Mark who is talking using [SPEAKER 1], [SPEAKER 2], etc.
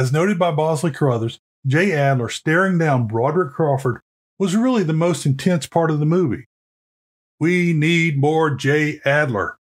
[SPEAKER 1] As noted by Bosley Carruthers, Jay Adler staring down Broderick Crawford was really the most intense part of the movie. We need more Jay Adler.